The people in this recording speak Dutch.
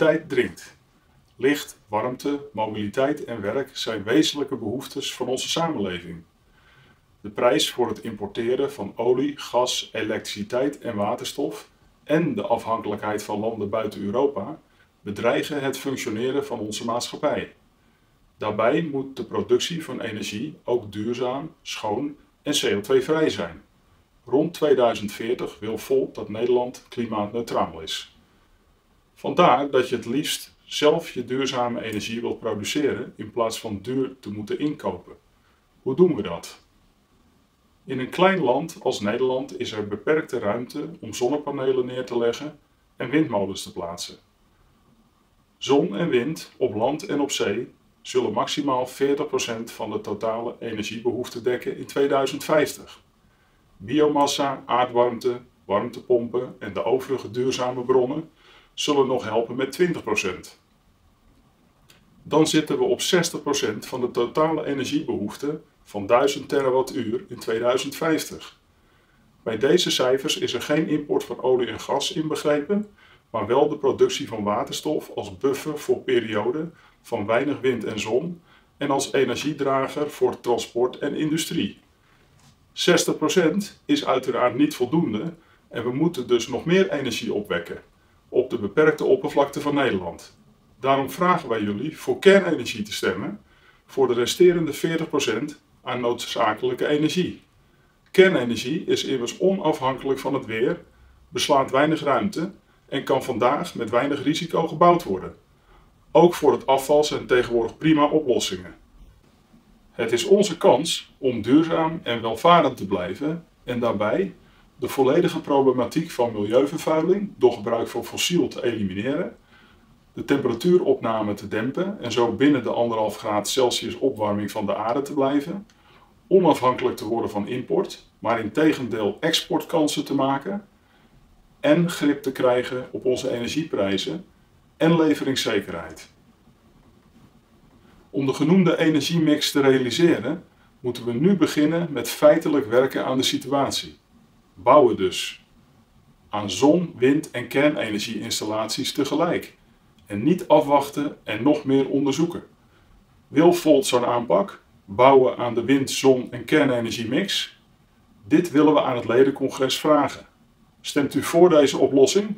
tijd dringt. Licht, warmte, mobiliteit en werk zijn wezenlijke behoeftes van onze samenleving. De prijs voor het importeren van olie, gas, elektriciteit en waterstof en de afhankelijkheid van landen buiten Europa bedreigen het functioneren van onze maatschappij. Daarbij moet de productie van energie ook duurzaam, schoon en CO2-vrij zijn. Rond 2040 wil Volt dat Nederland klimaatneutraal is. Vandaar dat je het liefst zelf je duurzame energie wilt produceren in plaats van duur te moeten inkopen. Hoe doen we dat? In een klein land als Nederland is er beperkte ruimte om zonnepanelen neer te leggen en windmolens te plaatsen. Zon en wind op land en op zee zullen maximaal 40% van de totale energiebehoefte dekken in 2050. Biomassa, aardwarmte, warmtepompen en de overige duurzame bronnen zullen nog helpen met 20%. Dan zitten we op 60% van de totale energiebehoefte van 1000 terawattuur in 2050. Bij deze cijfers is er geen import van olie en gas inbegrepen, maar wel de productie van waterstof als buffer voor perioden van weinig wind en zon en als energiedrager voor transport en industrie. 60% is uiteraard niet voldoende en we moeten dus nog meer energie opwekken op de beperkte oppervlakte van Nederland. Daarom vragen wij jullie voor kernenergie te stemmen voor de resterende 40% aan noodzakelijke energie. Kernenergie is immers onafhankelijk van het weer, beslaat weinig ruimte en kan vandaag met weinig risico gebouwd worden. Ook voor het afval zijn tegenwoordig prima oplossingen. Het is onze kans om duurzaam en welvarend te blijven en daarbij de volledige problematiek van milieuvervuiling door gebruik van fossiel te elimineren, de temperatuuropname te dempen en zo binnen de 1,5 graad Celsius opwarming van de aarde te blijven, onafhankelijk te worden van import, maar in tegendeel exportkansen te maken en grip te krijgen op onze energieprijzen en leveringszekerheid. Om de genoemde energiemix te realiseren, moeten we nu beginnen met feitelijk werken aan de situatie. Bouwen dus. Aan zon-, wind- en kernenergieinstallaties tegelijk. En niet afwachten en nog meer onderzoeken. Wil Volt zo'n aanpak? Bouwen aan de wind-, zon- en kernenergiemix? Dit willen we aan het ledencongres vragen. Stemt u voor deze oplossing?